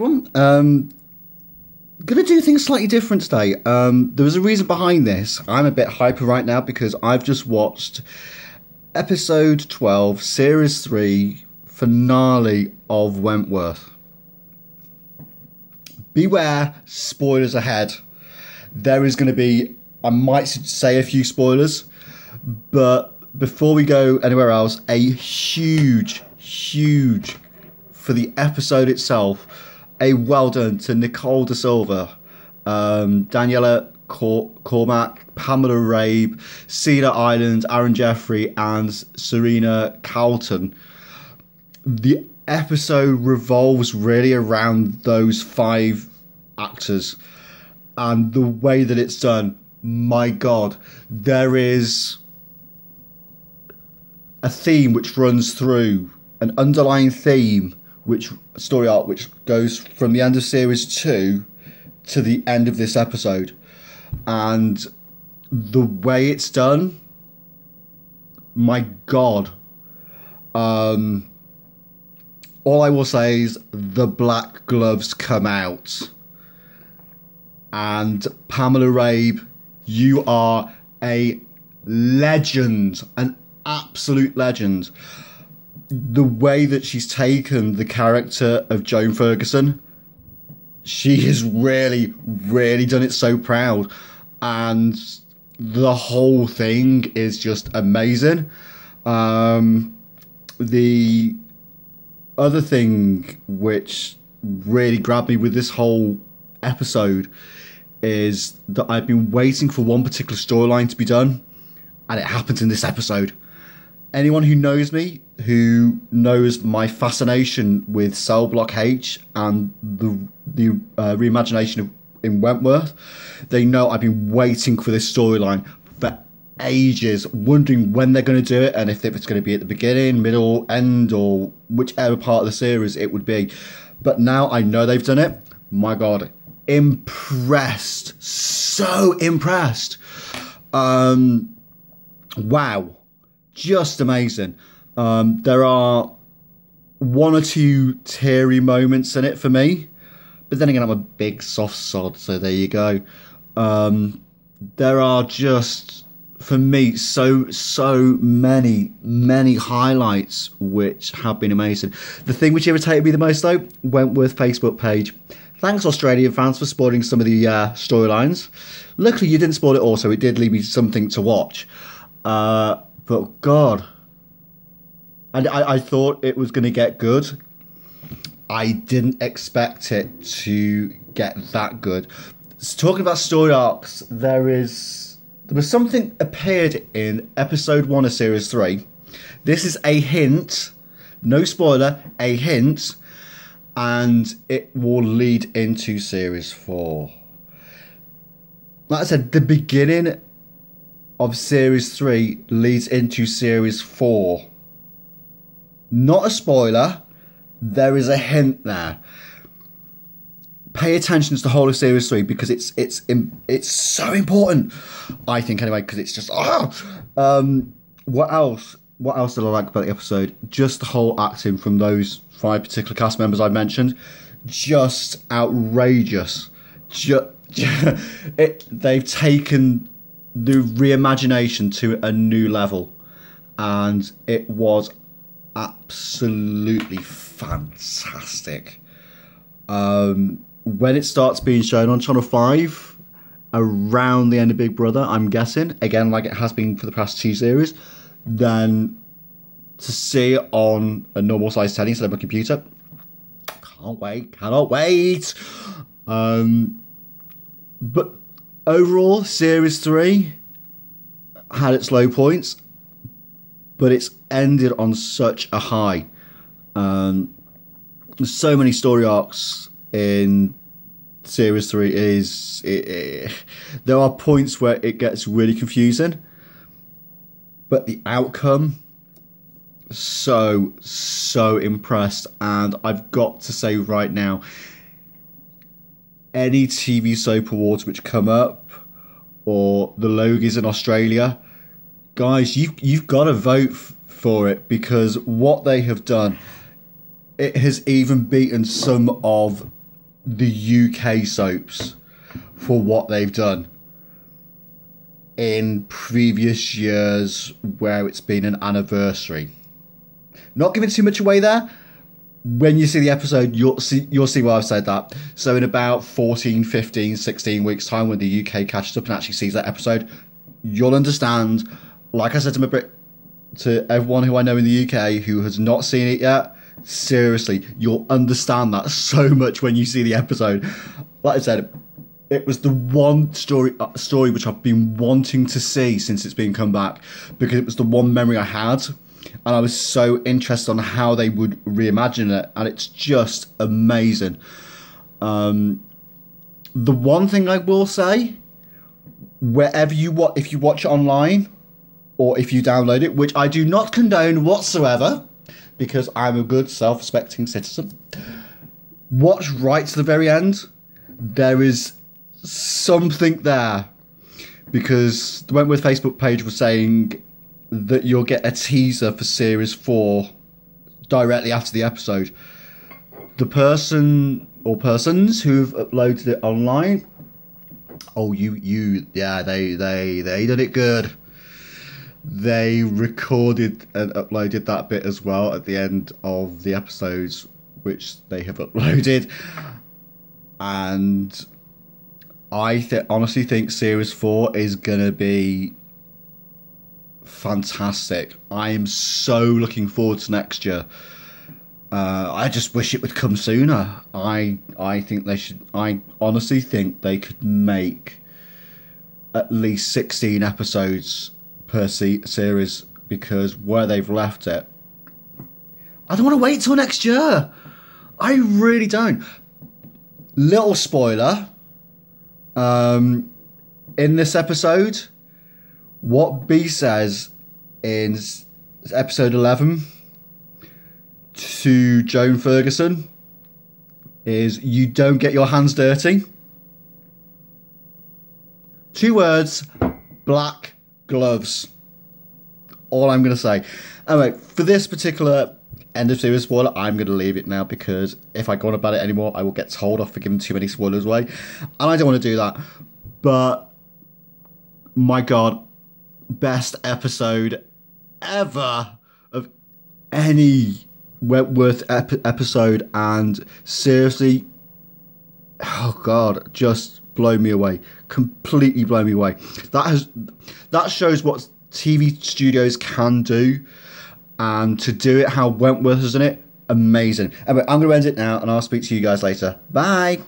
everyone. Um, gonna do things slightly different today. Um, there was a reason behind this. I'm a bit hyper right now because I've just watched episode 12, series 3, finale of Wentworth. Beware, spoilers ahead. There is going to be, I might say a few spoilers, but before we go anywhere else, a huge, huge for the episode itself. A well done to Nicole De Silva, um, Daniela Cor- Cormack, Pamela Rabe, Celia Ireland, Aaron Jeffery, and Shareena Clanton. The episode revolves really around those five actors and the way that it's done. My God, there is a theme which runs through an underlying theme which story arc which goes from the end of series two to the end of this episode. And the way it's done my god. Um all i will say is the black gloves come out. And pamela rabe you are a legend an absolute legend. The way that she's taken the character of Joan Ferguson, she has really, really done it so proud. And the whole thing is just amazing. Um, the other thing which really grabbed me with this whole episode is that I've been waiting for one particular storyline to be done, and it happens in this episode anyone who knows me, who knows my fascination with Cell Block H and the the uh, reimagination of in Wentworth, they know I've been waiting for this storyline for ages, wondering when they're going to do it and if it's going to be at the beginning, middle, end, or whichever part of the series it would be. But now I know they've done it. My God, impressed, so impressed. Um, wow just amazing. Um, there are one or two teary moments in it for me, but then again, I'm a big soft sod, so there you go. Um, there are just for me so so many many highlights which have been amazing. The thing which irritated me the most though, Wentworth Facebook page. Thanks Australian fans for spoiling some of the uh, storylines. Luckily, you didn't spoil it all, so it did leave me something to watch. Uh, but God, and I, I thought it was going to get good. I didn't expect it to get that good. So talking about story arcs, there is there was something appeared in episode one of series three. This is a hint, no spoiler, a hint, and it will lead into series four. Like I said, the beginning of series three leads into series four. Not a spoiler, there is a hint there. Pay attention to the whole of series three because it's it's it's so important. I think anyway because it's just oh. Um, what else? What else did I like about the episode? Just the whole acting from those five particular cast members I mentioned, just outrageous. Just, it, they've taken the reimagination to a new level, and it was absolutely fantastic. Um, when it starts being shown on Channel Five around the end of Big Brother, I'm guessing again like it has been for the past two series, then to see it on a normal size telly instead of a computer, can't wait, cannot wait. Um, but overall, Series 3 had its low points, but it's ended on such a high. Um, so many story arcs in Series 3 is. It, it, there are points where it gets really confusing, but the outcome. So, so impressed. And I've got to say right now, any TV soap awards which come up or the Logies in Australia, guys, you you've got to vote f- for it because what they have done, it has even beaten some of the UK soaps for what they've done in previous years where it's been an anniversary. Not giving too much away there. When you see the episode, you'll see you'll see why I've said that. So in about 14, 15, 16 weeks time when the UK catches up and actually sees that episode, you'll understand. Like I said to my Brit to everyone who I know in the UK who has not seen it yet, seriously, you'll understand that so much when you see the episode. Like I said, it was the one story uh, story which I've been wanting to see since it's been come back because it was the one memory I had and I was so interested on how they would reimagine it and it's just amazing. Um, the one thing I will say, wherever you watch, if you watch it online or if you download it, which I do not condone whatsoever, because I'm a good, self-respecting citizen. Watch right to the very end. There is something there because the Wentworth Facebook page was saying that you'll get a teaser for series four directly after the episode. The person or persons who've uploaded it online, oh, you, you, yeah, they, they, they did it good. They recorded and uploaded that bit as well at the end of the episodes, which they have uploaded, and I th- honestly think Series 4 is going to be fantastic. I am so looking forward to next year. Uh, I just wish it would come sooner. I I think they should. I honestly think they could make at least sixteen episodes per se- series because where they've left it, I don't want to wait till next year. I really don't. Little spoiler. Um, in this episode, what Bea says in episode 11 to Joan Ferguson is you don't get your hands dirty. Two words, black gloves. All I'm going to say. Anyway, for this particular end of series spoiler, I'm going to leave it now because if I go on about it anymore, I will get told off for giving too many spoilers away. And I don't want to do that. But, my god, best episode ever of any Wentworth ep- episode. And seriously, oh god, just blow me away. Completely blow me away. That has that shows what TV studios can do, and to do it how Wentworth has done it, amazing. Anyway, I'm going to end it now, and I'll speak to you guys later. Bye.